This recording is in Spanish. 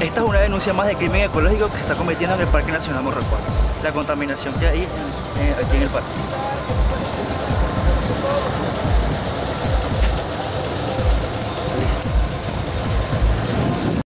Esta es una denuncia más de crimen ecológico que se está cometiendo en el Parque Nacional Morrocoa. La contaminación que hay aquí en el parque.